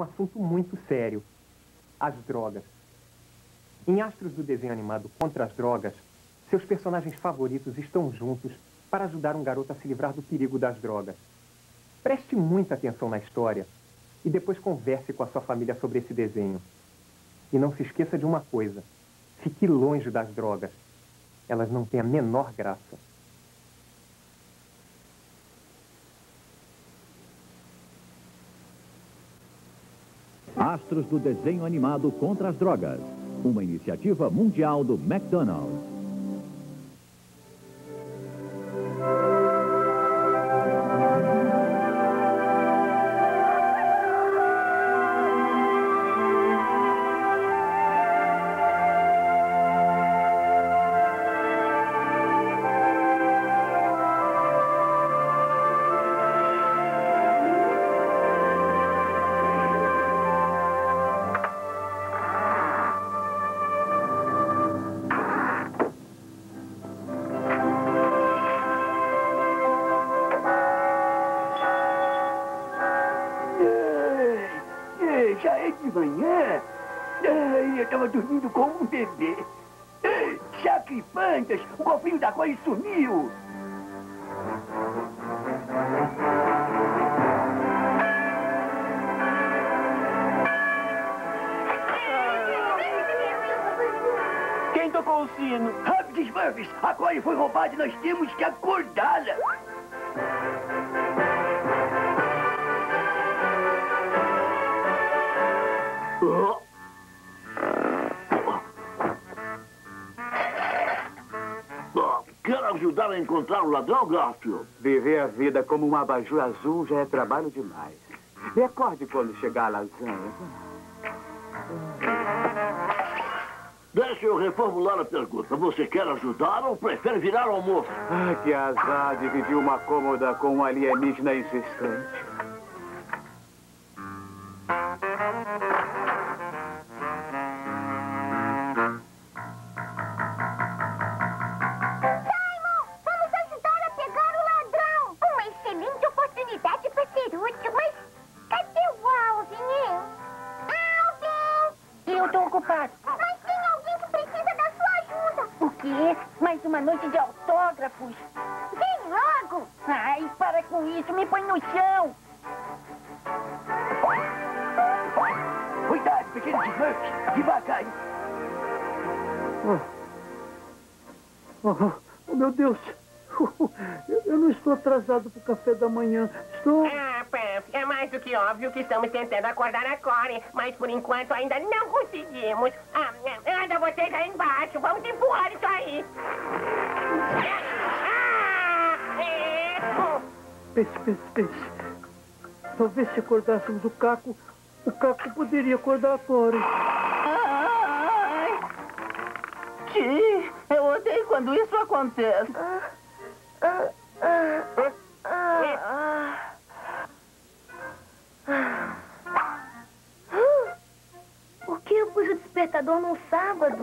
um assunto muito sério. As drogas. Em Astros do desenho animado Contra as Drogas, seus personagens favoritos estão juntos para ajudar um garoto a se livrar do perigo das drogas. Preste muita atenção na história e depois converse com a sua família sobre esse desenho. E não se esqueça de uma coisa: fique longe das drogas. Elas não têm a menor graça. Astros do desenho animado contra as drogas. Uma iniciativa mundial do McDonald's. Nós temos que acordá-la. Quer ajudar a encontrar o ladrão, Garfield? Viver a vida como um abajur azul já é trabalho demais. Me acorde quando chegar a lasanha. Deixa eu reformular a pergunta. Você quer ajudar ou prefere virar almoço? Ah, que azar dividir uma cômoda com um alienígena insistente. No chão. Cuidado, pequenos Smurfs. Devagar. Oh, oh, meu Deus! Eu, eu não estou atrasado para o café da manhã. Estou. Ah, Puff, é mais do que óbvio que estamos tentando acordar a Corey, mas por enquanto ainda não conseguimos. Ah, anda vocês aí embaixo, vamos empurrar isso aí. Ah, é. Pense, pense, pense. Talvez se acordássemos o Caco, o Caco poderia acordar a Tori. Ai! Ti, eu odeio quando isso acontece. Por que eu pus o despertador no sábado?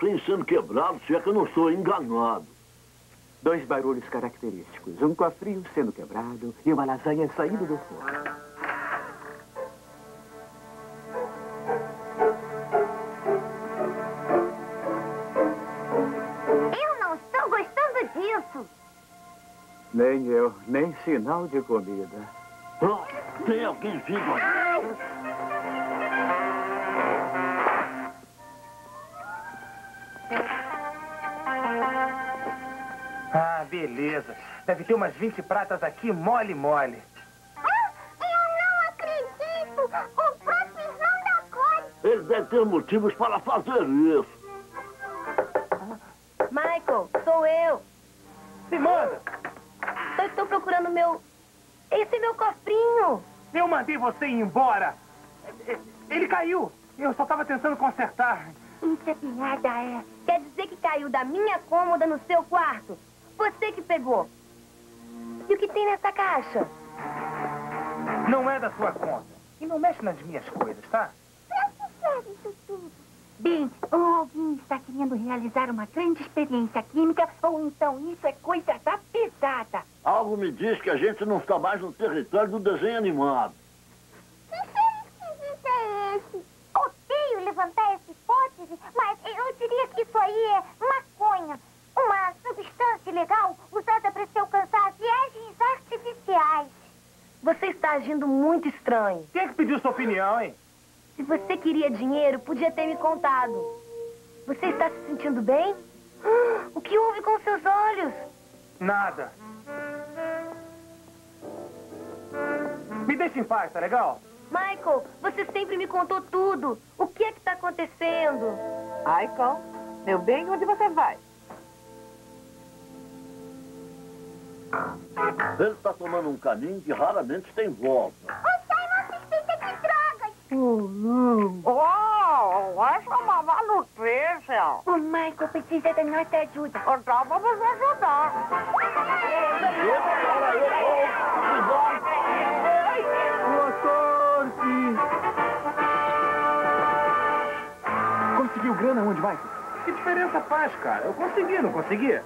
Cofrinho sendo quebrado, se é que eu não estou enganado. Dois barulhos característicos. Um cofrinho sendo quebrado e uma lasanha saindo do forno. Eu não estou gostando disso! Nem eu, nem sinal de comida. Ah, tem alguém vivo aí? Beleza. Deve ter umas 20 pratas aqui, mole, mole. Ah, eu não acredito! O próprio irmão da Cor! Ele deve ter motivos para fazer isso. Michael, sou eu. Me manda! Eu estou procurando meu... Esse meu cofrinho. Eu mandei você ir embora. Ele caiu. Eu só estava tentando consertar. Isso é piada, é. Quer dizer que caiu da minha cômoda no seu quarto? Você que pegou. E o que tem nessa caixa? Não é da sua conta. E não mexe nas minhas coisas, tá? Pra que serve isso tudo? Bem, ou alguém está querendo realizar uma grande experiência química, ou então isso é coisa da pesada. Algo me diz que a gente não está mais no território do desenho animado. Que cheiro esquisito é esse? Odeio levantar essa hipótese, mas eu diria que isso aí é maconha. Uma substância legal usada para se alcançar viagens artificiais. Você está agindo muito estranho. Quem é que pediu sua opinião, hein? Se você queria dinheiro, podia ter me contado. Você está se sentindo bem? O que houve com seus olhos? Nada. Me deixa em paz, tá legal? Michael, você sempre me contou tudo. O que é que está acontecendo? Michael, meu bem, onde você vai? Ele está tomando um caminho que raramente tem volta. O Simon suspeita de drogas. Oh, essa é uma má notícia. O Michael precisa da nossa ajuda. Então vamos ajudar. Boa sorte! Conseguiu grana onde, Michael? Que diferença faz, cara? Eu consegui, não consegui?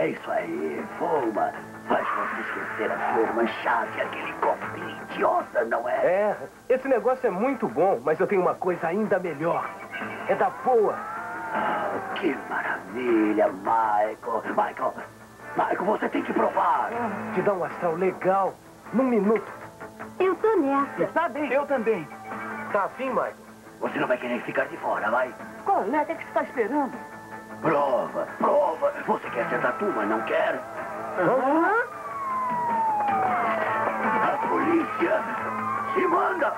É, isso aí, Fuma. Faz você esquecer a sua irmã-chave, aquele cofre idiota, não é? É, esse negócio é muito bom, mas eu tenho uma coisa ainda melhor. É da boa. Ah, que maravilha, Michael. Michael, Michael, você tem que provar. Te dá um astral legal. Num minuto. Eu tô nessa. Está bem. Eu também. Tá afim, Michael? Você não vai querer ficar de fora, vai? Colega, o que você está esperando? Prova, prova. Você quer ser da turma, não quer? A polícia se manda.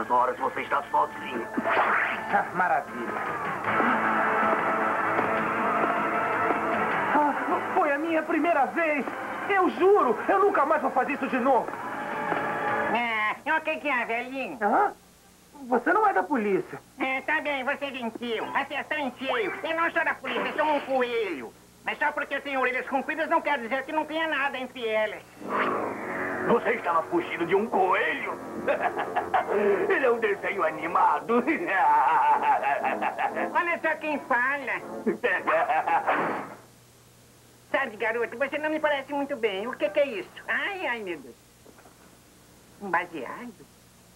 Nessas horas você está sozinho. Ah, maravilha. Ah, foi a minha primeira vez. Eu juro, eu nunca mais vou fazer isso de novo. É, o que que é, velhinho? Hã? Você não é da polícia. É, tá bem, você mentiu. Acertou em cheio. Eu não sou da polícia, eu sou um coelho. Mas só porque eu tenho orelhas compridas não quer dizer que não tenha nada entre elas. Você estava fugindo de um coelho? Ele é um desenho animado. Olha só quem fala. Sabe, garoto, você não me parece muito bem. O que, que é isso? Ai, ai, meu Deus. Um baseado?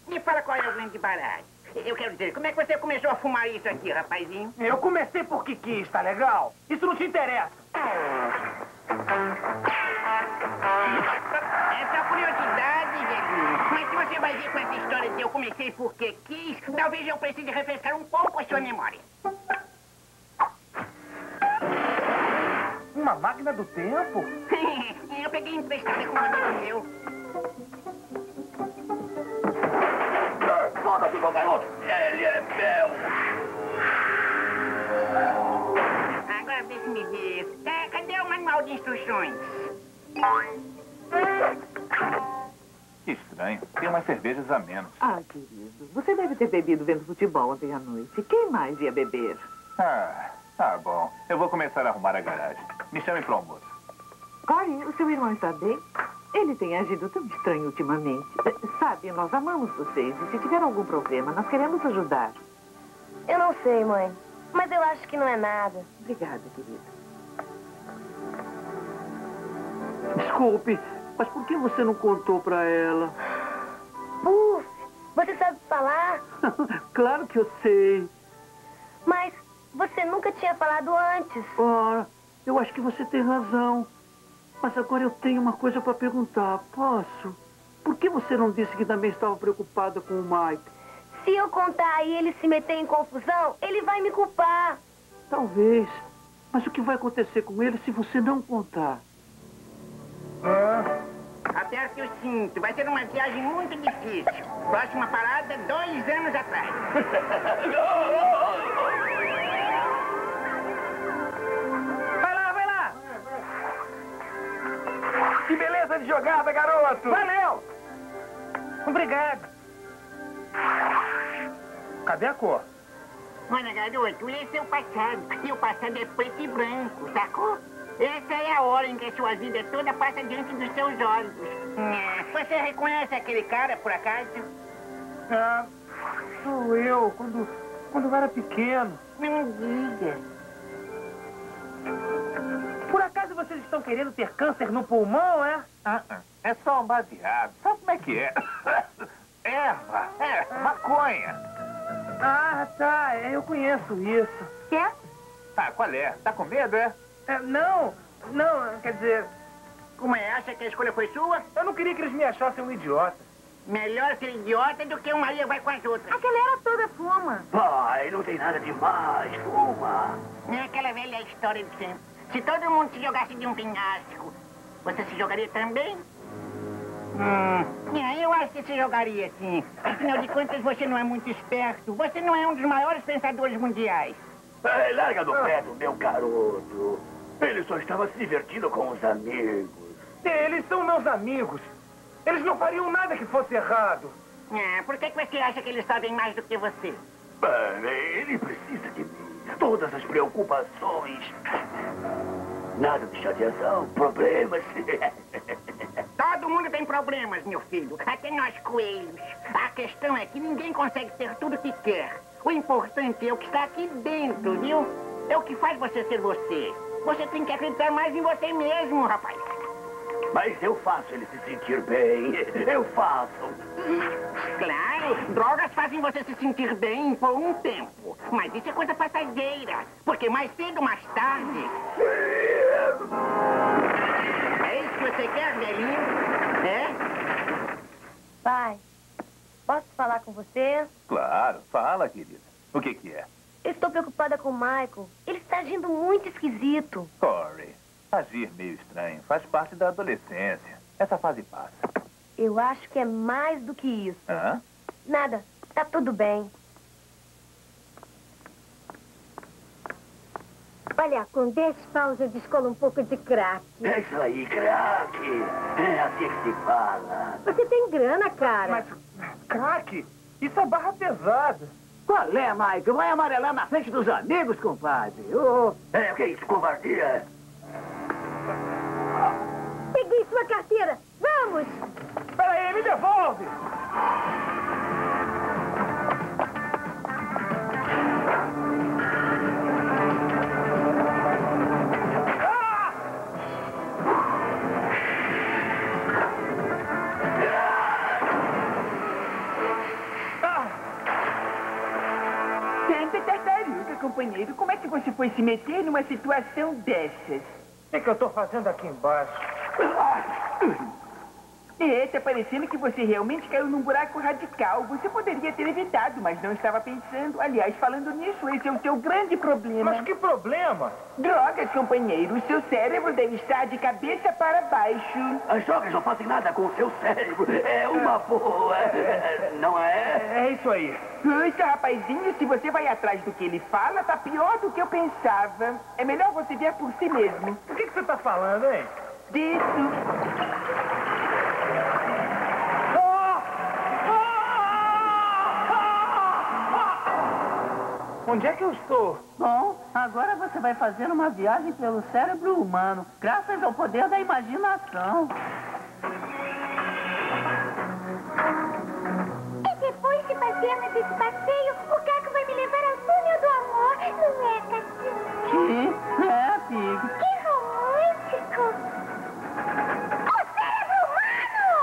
Me fala qual é o grande barato. Eu quero dizer, como é que você começou a fumar isso aqui, rapazinho? Eu comecei porque quis, tá legal? Isso não te interessa. Mas se você vai vir com essa história de eu comecei porque quis, talvez eu precise refrescar um pouco a sua memória. Uma máquina do tempo? eu peguei emprestada com um amigo meu. Foda-se, meu garoto. Ele é meu. Agora deixe-me ver. É, cadê o manual de instruções? Estranho. Tem umas cervejas a menos. Ah, querido, você deve ter bebido vendo futebol ontem à noite. Quem mais ia beber? Ah, tá bom. Eu vou começar a arrumar a garagem. Me chame pro almoço. Corey, o seu irmão está bem? Ele tem agido tão estranho ultimamente. Sabe, nós amamos vocês e se tiver algum problema, nós queremos ajudar. Eu não sei, mãe. Mas eu acho que não é nada. Obrigada, querido. Desculpe, mas por que você não contou pra ela? Puff, você sabe falar? claro que eu sei. Mas você nunca tinha falado antes. Ora, eu acho que você tem razão. Mas agora eu tenho uma coisa para perguntar. Posso? Por que você não disse que também estava preocupada com o Mike? Se eu contar e ele se meter em confusão, ele vai me culpar. Talvez. Mas o que vai acontecer com ele se você não contar? A aperte o cinto. Vai ser uma viagem muito difícil. Próxima parada, dois anos atrás. Vai lá, vai lá! Que beleza de jogada, garoto! Valeu! Obrigado. Cadê a cor? Olha, garoto, esse é o passado. E o passado é preto e branco, sacou? Essa é a hora em que a sua vida toda passa diante dos seus olhos. É, Você reconhece aquele cara, por acaso? Ah, sou eu, quando, quando eu era pequeno. Não diga. Por acaso vocês estão querendo ter câncer no pulmão, é? Ah, ah, é só um baseado. Sabe como é que é? Erva. É, maconha. Ah, tá, eu conheço isso. Quer? Ah, qual é? Tá com medo, é? É, não, não, quer dizer, Como é? Acha que a escolha foi sua? eu não queria que eles me achassem um idiota. Melhor ser idiota do que um Maria vai com as outras. Aquela era toda fuma. Pai, não tem nada demais. Fuma. É aquela velha história de sempre. Se todo mundo se jogasse de um penhasco, você se jogaria também? Hum. É, eu acho que se jogaria sim. Afinal de contas, você não é muito esperto. Você não é um dos maiores pensadores mundiais. Ei, larga do pé do meu garoto. Ele só estava se divertindo com os amigos. Eles são meus amigos. Eles não fariam nada que fosse errado. É, por que, você acha que eles sabem mais do que você? Bem, ele precisa de mim. Todas as preocupações. Nada de chateação, problemas. Todo mundo tem problemas, meu filho. Até nós coelhos. A questão é que ninguém consegue ter tudo que quer. O importante é o que está aqui dentro, viu? É o que faz você ser você. Você tem que acreditar mais em você mesmo, rapaz. Mas eu faço ele se sentir bem. Eu faço. Claro, drogas fazem você se sentir bem por um tempo. Mas isso é coisa passageira. Porque mais cedo ou mais tarde. É isso que você quer, velhinho? É? Pai, posso falar com você? Claro, fala, querida. O que que é? Eu estou preocupada com o Michael. Ele está agindo muito esquisito. Corey, agir meio estranho faz parte da adolescência. Essa fase passa. Eu acho que é mais do que isso. Hã? Nada, tá tudo bem. Olha, com 10 paus eu descolo um pouco de crack. É isso aí, craque. É assim que se fala. Você tem grana, cara. Mas, craque, isso é barra pesada. Qual é, Michael? Vai amarelar na frente dos amigos, compadre. Ô, É, o que é isso, covardia? Peguei sua carteira. Vamos! Peraí, me devolve! Companheiro. Como é que você foi se meter numa situação dessas? O que, que eu tô fazendo aqui embaixo? É, tá parecendo que você realmente caiu num buraco radical. Você poderia ter evitado, mas não estava pensando. Aliás, falando nisso, esse é o seu grande problema. Mas que problema? Drogas, companheiro. O seu cérebro deve estar de cabeça para baixo. As drogas não fazem nada com o seu cérebro. É uma boa. Não é? É isso aí. Puxa, rapazinho, se você vai atrás do que ele fala, tá pior do que eu pensava. É melhor você ver por si mesmo. O que, que você tá falando, hein? Disso. Onde é que eu estou? Bom, agora você vai fazer uma viagem pelo cérebro humano, graças ao poder da imaginação. E depois de fazermos esse passeio, o Caco vai me levar ao túnel do amor, não é, Caquinho? Que? É, Pig. Que romântico! O cérebro humano!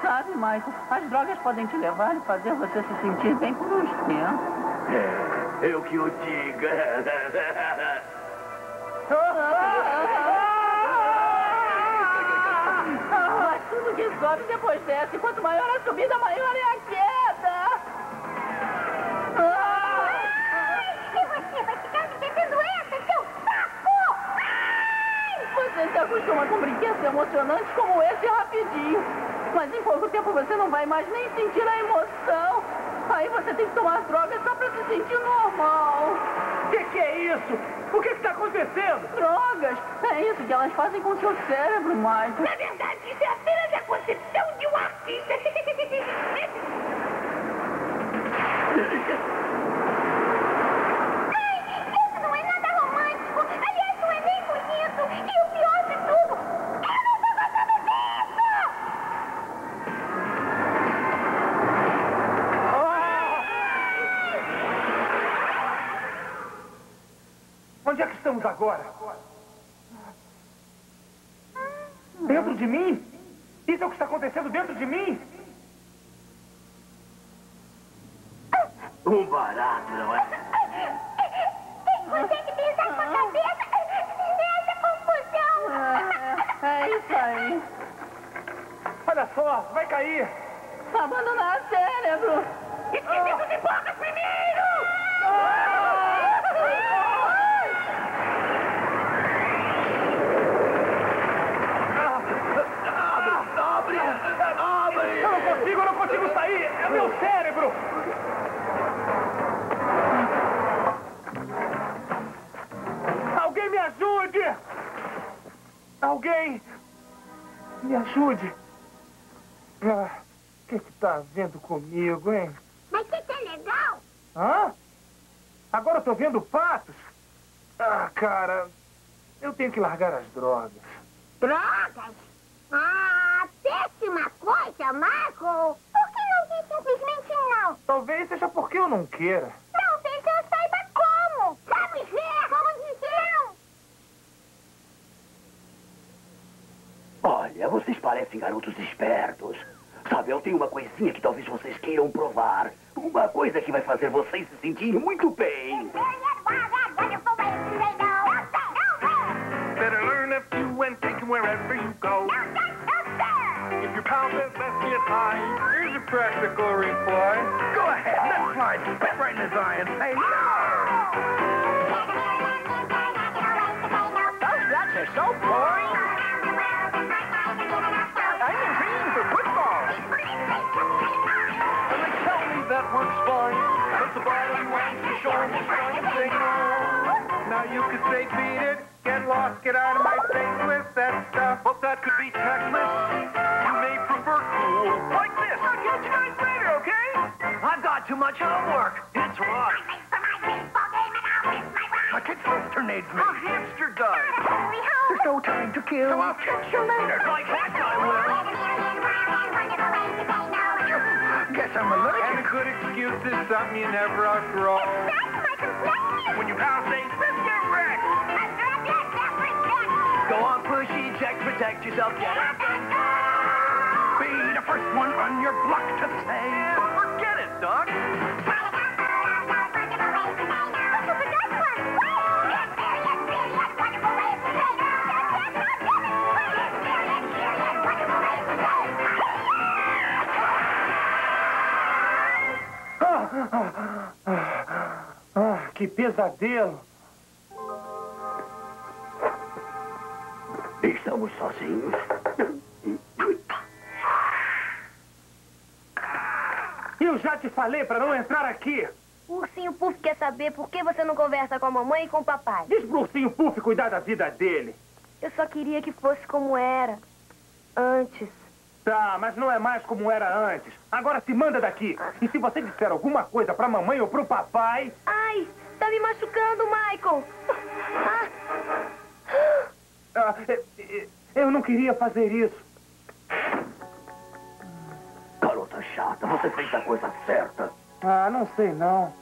Sabe, Michael, as drogas podem te levar e fazer você se sentir bem por uns tempos. É, eu que o diga. Mas tudo que sobe depois desce. Quanto maior a subida, maior é a queda. E você vai ficar me metendo essa, seu saco! Você se acostuma com brinquedos emocionantes como esse rapidinho. vai mais nem sentir a emoção. Aí você tem que tomar as drogas só pra se sentir normal. O que, que é isso? O que está acontecendo? Drogas? É isso que elas fazem com o seu cérebro, Michael. Na verdade, isso é apenas a concepção de um artista. Ai, isso não é nada romântico. Aliás, não é nem bonito. E o pior de tudo, eu não tô gostando disso. Onde é que estamos agora? Consigo, sair. É meu cérebro. Alguém me ajude! Alguém me ajude! Ah, o que está havendo comigo, hein? Mas isso é legal. Hã? Agora eu tô vendo patos? Ah, cara, eu tenho que largar as drogas. Drogas? Ah, péssima coisa, Michael. Talvez seja porque eu não queira. Talvez eu saiba como. Vamos ver como dizer. Olha, vocês parecem garotos espertos. Sabe, eu tenho uma coisinha que talvez vocês queiram provar. Uma coisa que vai fazer vocês se sentirem muito bem. Better learn a few and take 'em wherever you go. If your pal says let's get high, here's a practical reply. Ahead. Spit right in his eye and say no. Those nuts are so boring. I'm in green for football. And they tell me that works fine. But the bottom line is showing me trying to say no. Now you could say beat it, get lost, get out of my face with that stuff. Well, that could be tactless. You may prefer cool. Like this. I'll catch you guys later, okay? I've got too much homework. It's rough. My kid sister needs me. A hamster does. There's no time to kill. So I'll catch you later. Like heck I will. Guess I'm allergic. And a good excuse is something you never outgrow. When your pal says, let's get wrecked. Go on, push, eject, protect yourself. Get up and Be the first one on your block to say. Forget it, Doc. Ah, que pesadelo. Estamos sozinhos. Eu já te falei para não entrar aqui. O ursinho Puff quer saber por que você não conversa com a mamãe e com o papai. Diz pro ursinho Puff cuidar da vida dele. Eu só queria que fosse como era. Antes. Tá, mas não é mais como era antes. Agora se manda daqui. E se você disser alguma coisa pra mamãe ou pro papai... Ai, tá me machucando, Michael. Ah, Ah, eu não queria fazer isso. Chata, você fez a coisa certa. Ah, não sei não.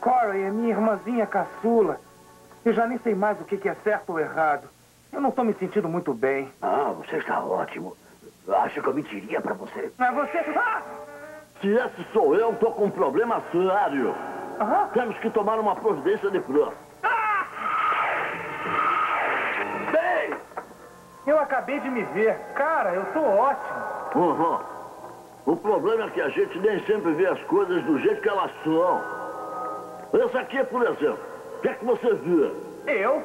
Corey é minha irmãzinha caçula. Eu já nem sei mais o que é certo ou errado. Eu não tô me sentindo muito bem. Ah, você está ótimo. Acho que eu mentiria pra você. Mas você... Ah! Se esse sou eu, tô com um problema sério. Temos que tomar uma providência de próximo. Bem, eu acabei de me ver. Cara, eu tô ótimo. Uhum. O problema é que a gente nem sempre vê as coisas do jeito que elas são. Esse aqui, por exemplo. O que é que você vê? Eu?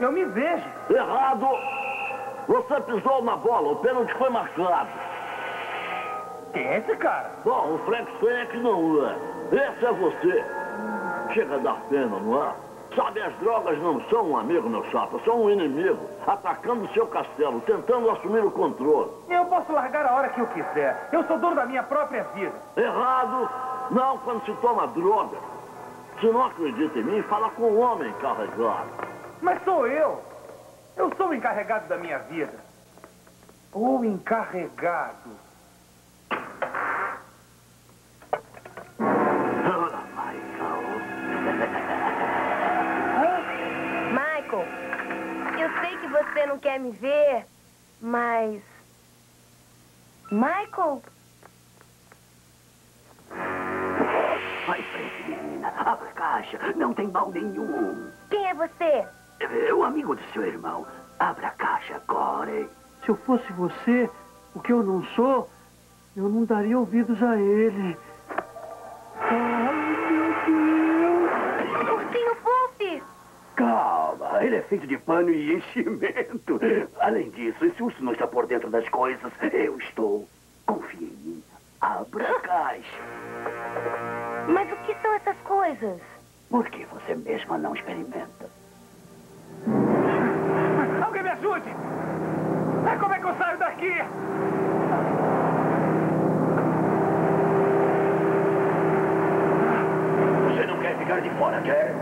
Eu me vejo. Errado! Você pisou na bola, o pênalti foi marcado. Quem é esse cara? Bom, o Frank Frank não é. Esse é você. Chega a dar pena, não é? Sabe, as drogas não são um amigo, meu chapa, são um inimigo. Atacando o seu castelo, tentando assumir o controle. Eu posso largar a hora que eu quiser. Eu sou dono da minha própria vida. Errado, não quando se toma droga. Se não acredita em mim, fala com o homem carregado. Mas sou eu. Eu sou o encarregado da minha vida. O encarregado. Você não quer me ver, mas... Michael? Vai frente, menina. Abra a caixa. Não tem mal nenhum. Quem é você? É o amigo do seu irmão. Abra a caixa, Corey. Se eu fosse você, o que eu não sou, eu não daria ouvidos a ele. Ele é feito de pano e enchimento. Além disso, esse urso não está por dentro das coisas. Eu estou. Confie em mim. Abra a caixa. Mas o que são essas coisas? Por que você mesma não experimenta? Alguém me ajude! É, Como é que eu saio daqui? Você não quer ficar de fora, quer?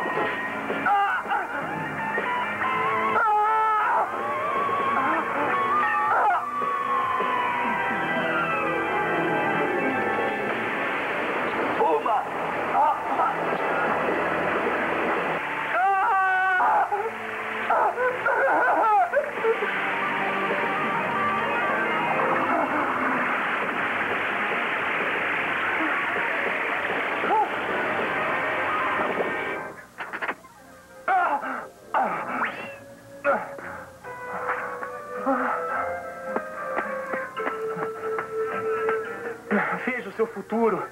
Ah! Seu futuro.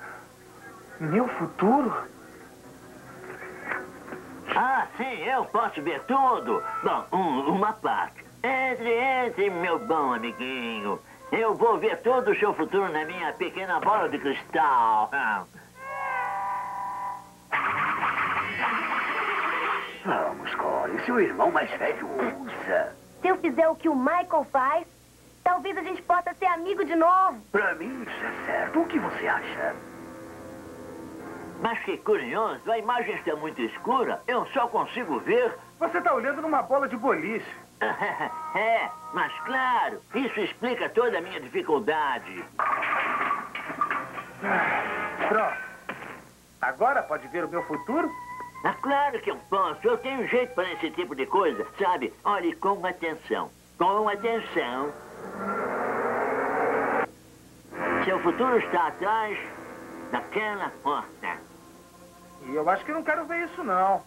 Meu futuro? Ah, sim, eu posso ver tudo. Bom, um- uma parte. Entre, entre, meu bom amiguinho. Eu vou ver todo o seu futuro na minha pequena bola de cristal. Ah. Vamos, Corey. Seu irmão mais velho usa. Se eu fizer o que o Michael faz, talvez a gente possa ser amigo de novo. Pra mim, isso é certo. O que você acha? Mas que curioso, a imagem está muito escura. Eu só consigo ver. Você tá olhando numa bola de boliche. é, mas claro, isso explica toda a minha dificuldade. Pronto. Agora pode ver o meu futuro? Ah, claro que eu posso. Eu tenho um jeito para esse tipo de coisa, sabe? Olhe com atenção. Com atenção. Seu futuro está atrás daquela porta. E eu acho que não quero ver isso, não.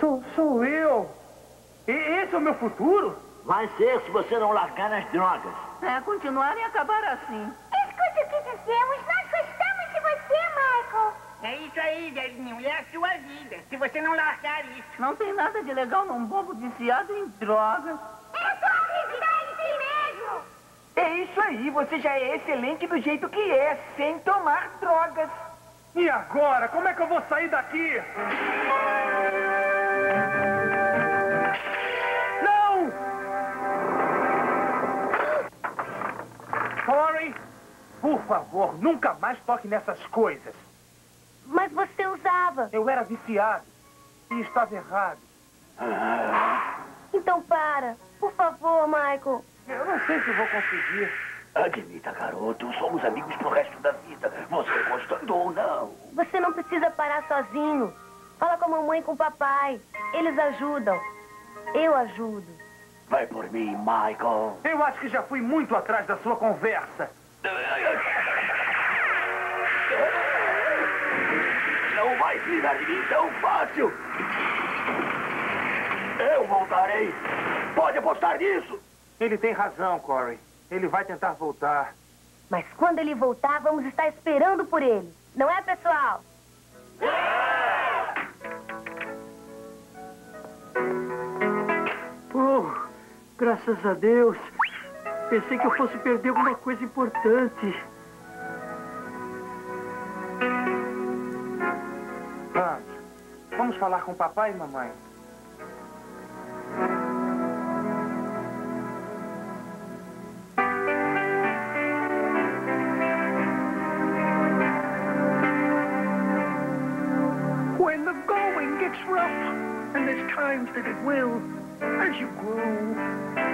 Sou, sou eu. E esse é o meu futuro? Vai ser se você não largar as drogas. É, continuar e acabar assim. Escute o que dizemos. Nós gostamos de você, Michael. É isso aí, velhinho. É a sua vida. Se você não largar isso. Não tem nada de legal num bobo viciado em drogas. É só acreditar em si mesmo. É isso aí, você já é excelente do jeito que é, sem tomar drogas. E agora? Como é que eu vou sair daqui? Não! Corey, por favor, nunca mais toque nessas coisas. Mas você usava. Eu era viciado. E estava errado. Então para. Por favor, Michael. Eu não sei se vou conseguir. Admita, garoto, somos amigos pro resto da vida. Você gostando ou não. Você não precisa parar sozinho. Fala com a mamãe e com o papai. Eles ajudam. Eu ajudo. Vai por mim, Michael. Eu acho que já fui muito atrás da sua conversa. Livrar de mim tão fácil. Eu voltarei. Pode apostar nisso. Ele tem razão, Corey. Ele vai tentar voltar. Mas quando ele voltar, vamos estar esperando por ele. Não é, pessoal? Oh, graças a Deus. Pensei que eu fosse perder alguma coisa importante. Falar com papai e mamãe. When the going gets rough, and there's times that it will, as you grow.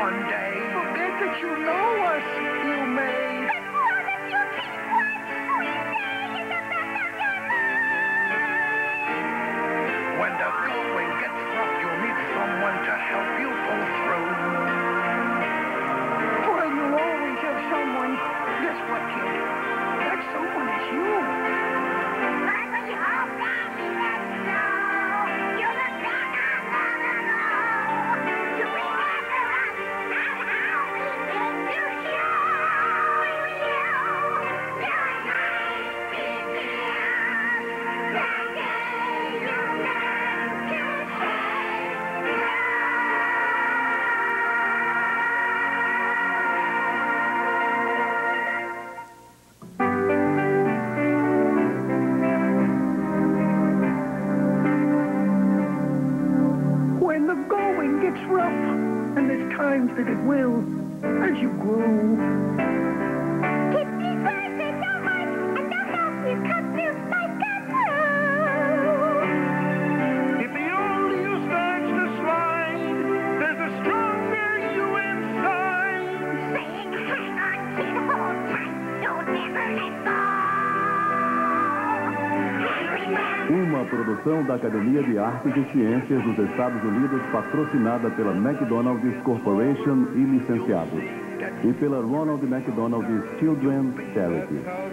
One day. Times that it will, as you grow. Da Academia de Artes e Ciências dos Estados Unidos, patrocinada pela McDonald's Corporation e licenciados. E pela Ronald McDonald Children's Charity.